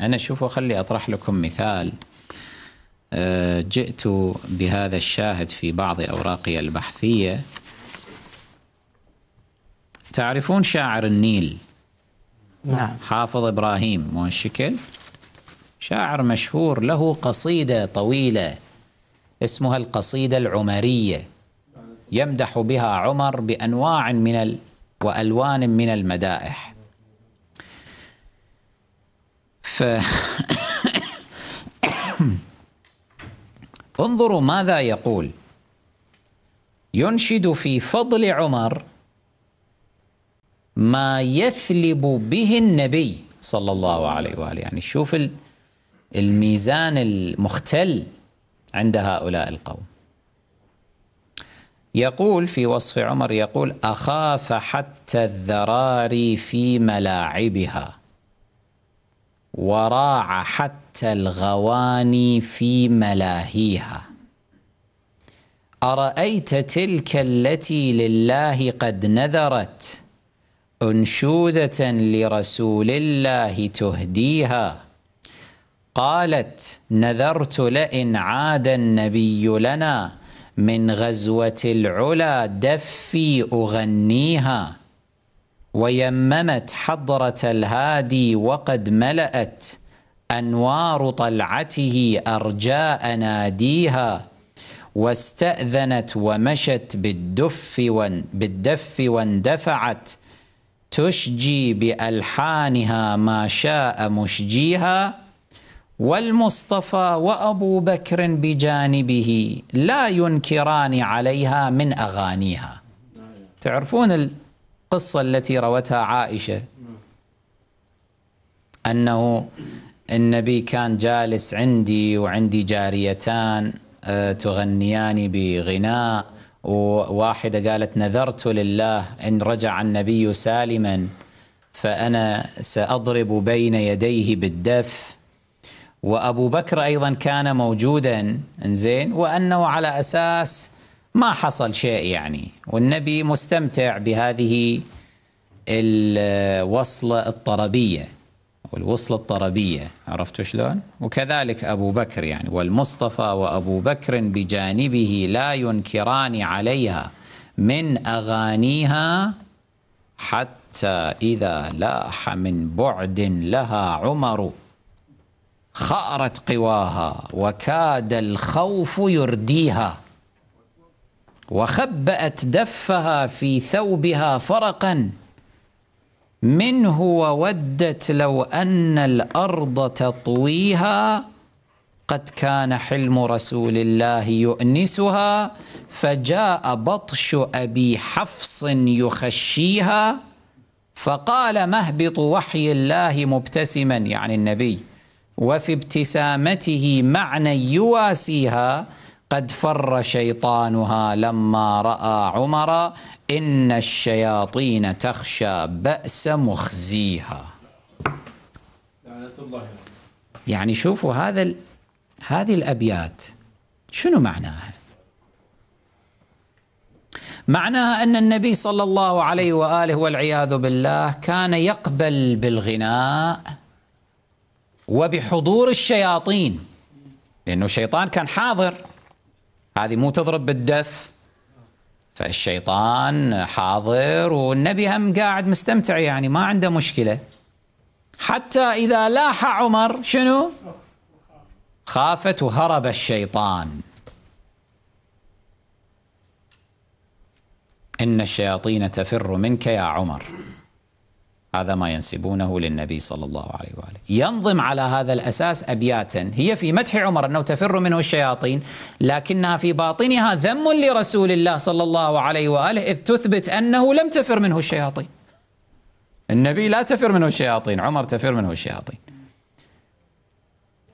أنا شوفوا خلي أطرح لكم مثال. آه، جئت بهذا الشاهد في بعض أوراقي البحثية. تعرفون شاعر النيل؟ نعم. حافظ إبراهيم مو الشكل شاعر مشهور له قصيدة طويلة اسمها القصيدة العمرية. يمدح بها عمر بأنواع من ال... وألوان من المدائح. انظروا ماذا يقول. ينشد في فضل عمر ما يثلب به النبي صلى الله عليه وآله. يعني شوف الميزان المختل عند هؤلاء القوم. يقول في وصف عمر يقول أخاف حتى الذراري في ملاعبها. وراع حتى الغواني في ملاهيها. أرأيت تلك التي لله قد نذرت أنشودة لرسول الله تهديها؟ قالت نذرت لئن عاد النبي لنا من غزوة العلا دفي أغنيها. ويممت حضرة الهادي وقد ملأت أنوار طلعته أرجاء ناديها واستأذنت ومشت بالدف بالدف واندفعت تشجي بألحانها ما شاء مشجيها والمصطفى وأبو بكر بجانبه لا ينكران عليها من أغانيها. تعرفون القصة التي روتها عائشة. أنه النبي كان جالس عندي وعندي جاريتان آه، تغنيان بغناء وواحدة قالت نذرت لله إن رجع النبي سالما فأنا سأضرب بين يديه بالدف. وأبو بكر أيضا كان موجودا إنزين وأنه على أساس ما حصل شيء يعني والنبي مستمتع بهذه الوصلة الطربية والوصلة الطربية عرفتوا شلون؟ وكذلك أبو بكر يعني والمصطفى وأبو بكر بجانبه لا ينكران عليها من أغانيها حتى إذا لاح من بعد لها عمر خأرت قواها وكاد الخوف يرديها وخبأت دفها في ثوبها فرقا. منه وودت لو أن الأرض تطويها قد كان حلم رسول الله يؤنسها فجاء بطش أبي حفص يخشيها فقال مهبط وحي الله مبتسما يعني النبي وفي ابتسامته معنى يواسيها قد فر شيطانها لما رأى عمر إن الشياطين تخشى بأس مخزيها يعني شوفوا هذا. هذه الأبيات شنو معناها معناها أن النبي صلى الله عليه وآله والعياذ بالله كان يقبل بالغناء وبحضور الشياطين لأنه الشيطان كان حاضر هذه مو تضرب بالدف. فالشيطان حاضر والنبي هم قاعد مستمتع يعني ما عنده مشكلة. حتى إذا لاح عمر شنو؟ خافت وهرب الشيطان. إن الشياطين تفر منك يا عمر. هذا ما ينسبونه للنبي صلى الله عليه وآله. ينظم على هذا الأساس ابياتا. هي في مدح عمر أنه تفر منه الشياطين لكنها في باطنها ذم لرسول الله صلى الله عليه وآله إذ تثبت أنه لم تفر منه الشياطين. النبي لا تفر منه الشياطين عمر تفر منه الشياطين.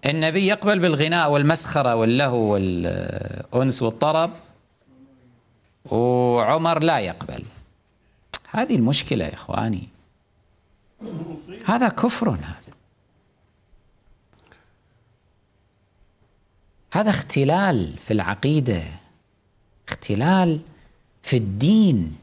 النبي يقبل بالغناء والمسخرة واللهو والأنس والطرب وعمر لا يقبل. هذه المشكلة يا إخواني. هذا كفر هذا. هذا اختلال في العقيدة اختلال في الدين.